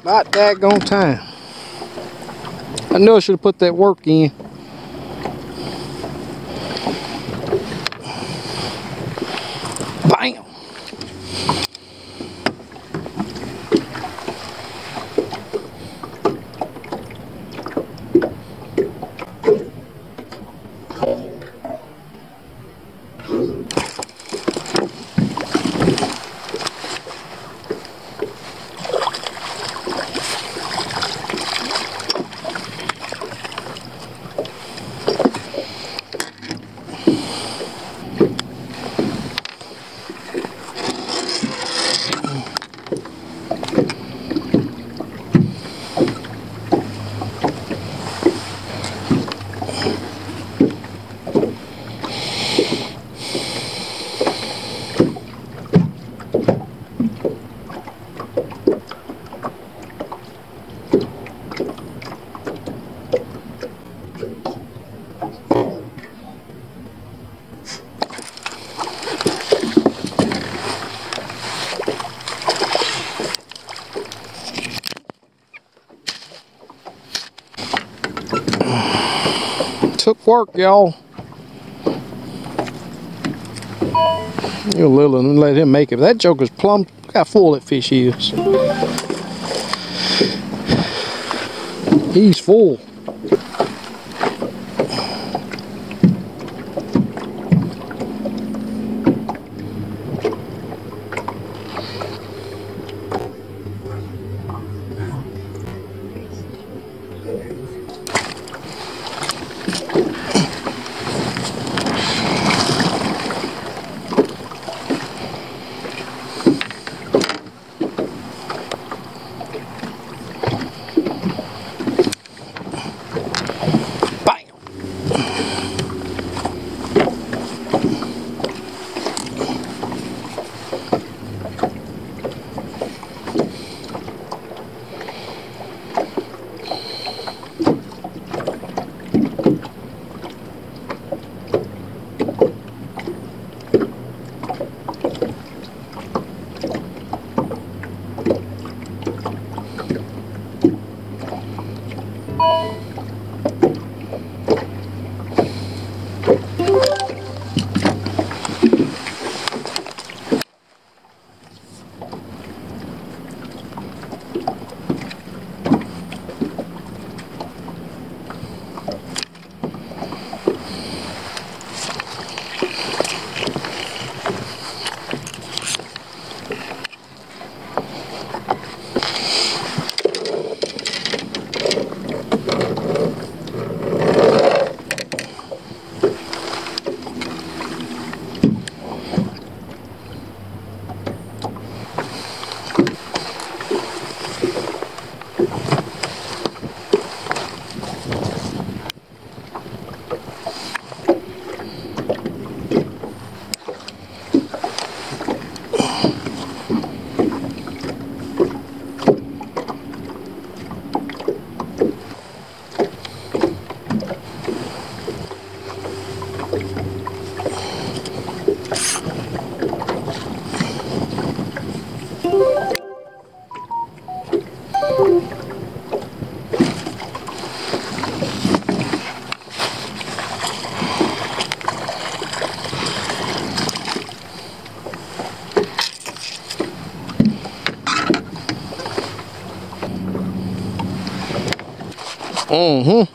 About gone time. I knew I should have put that work in. Work, y'all. You little and let him make it. That joker's plumb. How full that fish is. He's full. Mm-hmm.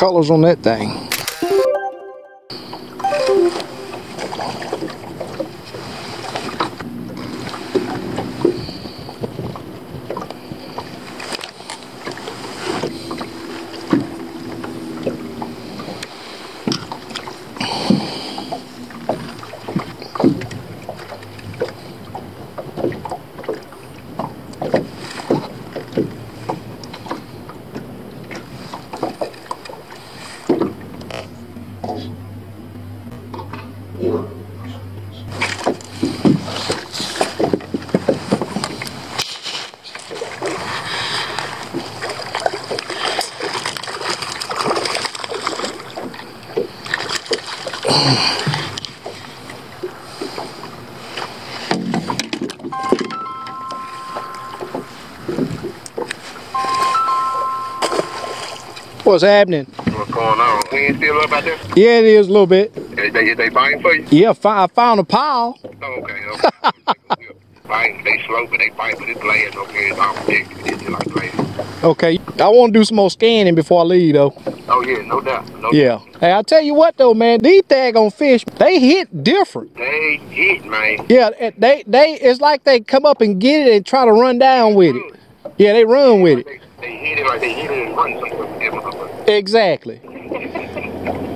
Colors on that thing. What's happening? What's going on? We ain't still up out there? Yeah, it is a little bit. They, they, they biting for you? Yeah, I found a pile. Oh, okay, okay. they slow, but they bite, but it's glass over here. It's all. It's like glass. Okay, I want to do some more scanning before I leave though. Oh, yeah, no doubt. No Yeah. Hey, I'll tell you what though, man. These daggone fish, they hit different. They hit, man. Yeah, they they it's like they come up and get it and try to run down with it. Mm. Yeah, they run with it. They, hit it like they hit it and run somewhere. Exactly.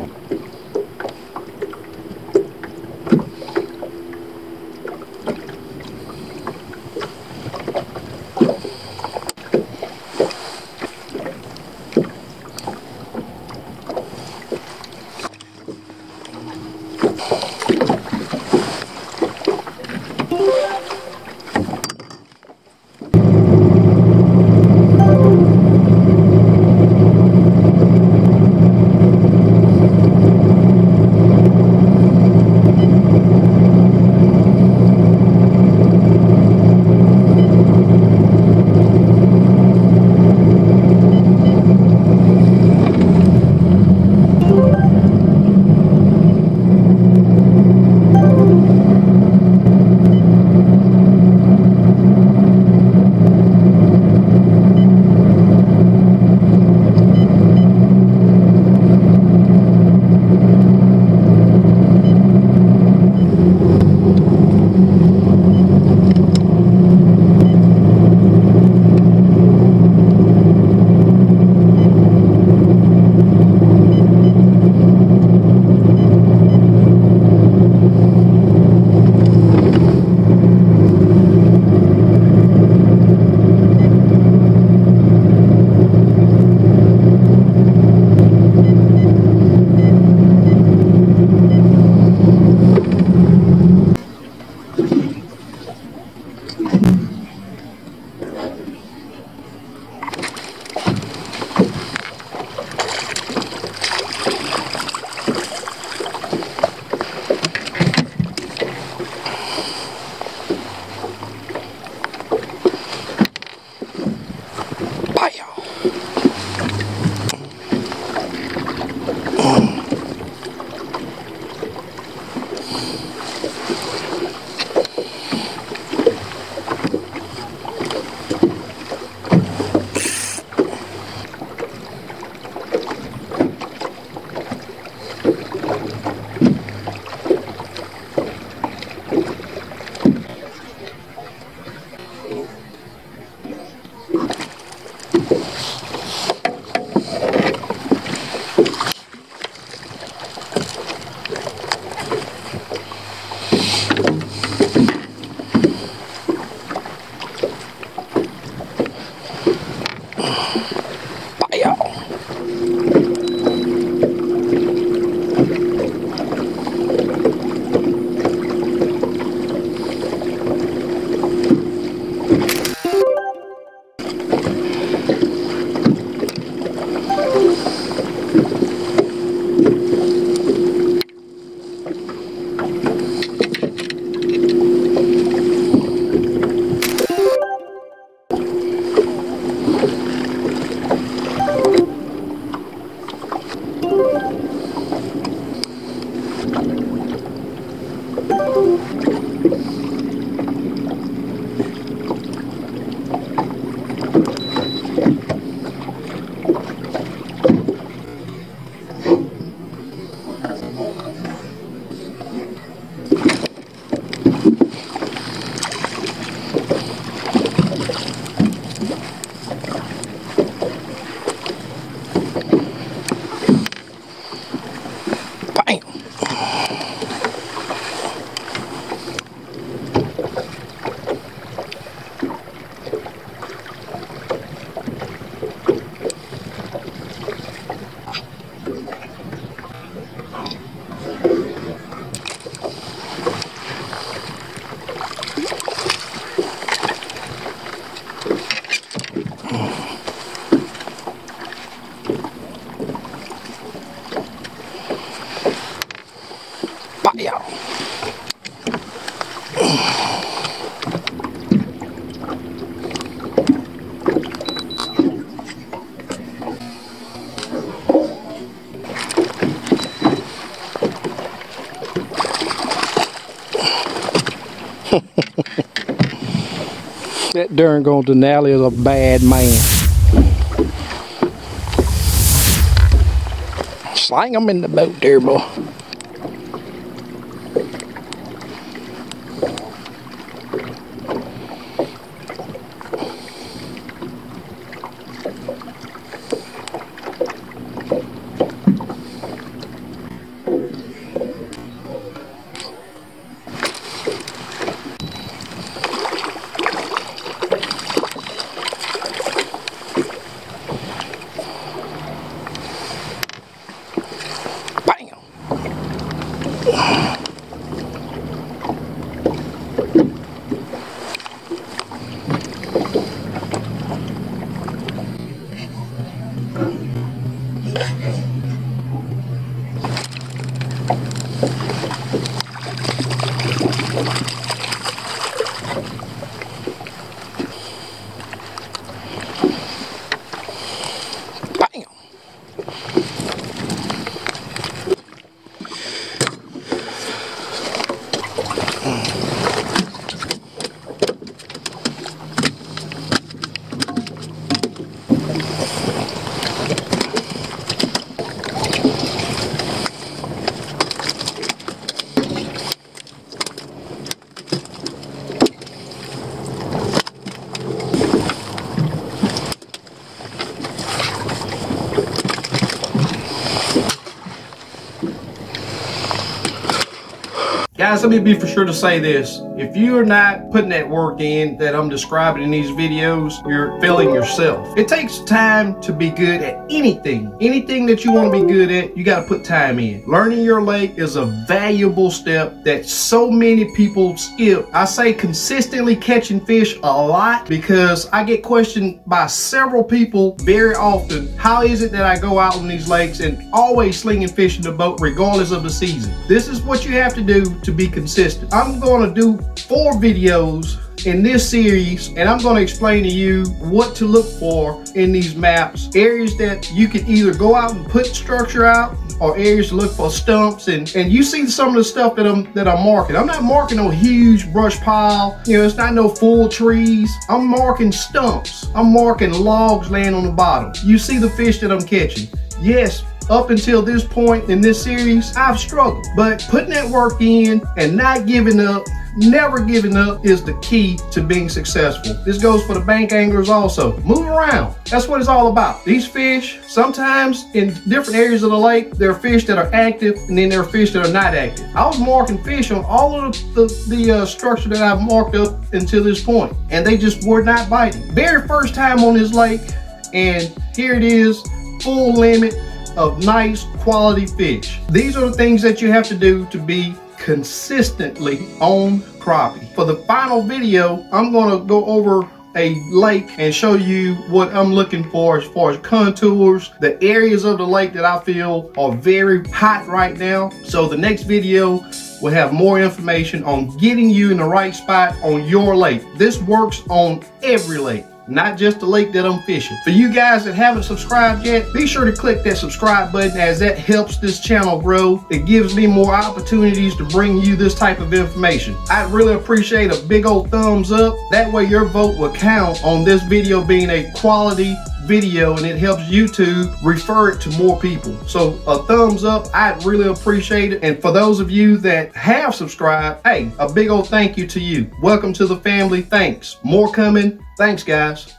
That darn going Denali is a bad man. Slang him in the boat there, boy. Guys, let me be for sure to say this. If you're not putting that work in that I'm describing in these videos, you're failing yourself. It takes time to be good at anything. Anything that you want to be good at, you got to put time in. Learning your lake is a valuable step that so many people skip. I say consistently catching fish a lot because I get questioned by several people very often. How is it that I go out on these lakes and always slinging fish in the boat regardless of the season? This is what you have to do to be consistent. I'm going to do four videos in this series and I'm going to explain to you what to look for in these maps. Areas that you can either go out and put structure out or areas to look for stumps and and you see some of the stuff that I'm that I'm marking. I'm not marking no huge brush pile. You know it's not no full trees. I'm marking stumps. I'm marking logs laying on the bottom. You see the fish that I'm catching. Yes up until this point in this series, I've struggled. But putting that work in and not giving up, never giving up is the key to being successful. This goes for the bank anglers also. Move around. That's what it's all about. These fish, sometimes in different areas of the lake, there are fish that are active and then there are fish that are not active. I was marking fish on all of the, the uh, structure that I've marked up until this point, and they just were not biting. Very first time on this lake, and here it is, full limit, of nice quality fish. These are the things that you have to do to be consistently on crappie. For the final video, I'm gonna go over a lake and show you what I'm looking for as far as contours, the areas of the lake that I feel are very hot right now. So the next video will have more information on getting you in the right spot on your lake. This works on every lake not just the lake that I'm fishing. For you guys that haven't subscribed yet, be sure to click that subscribe button as that helps this channel grow. It gives me more opportunities to bring you this type of information. I'd really appreciate a big old thumbs up. That way your vote will count on this video being a quality video and it helps YouTube refer it to more people. So a thumbs up, I'd really appreciate it. And for those of you that have subscribed, hey, a big old thank you to you. Welcome to the family. Thanks. More coming. Thanks, guys.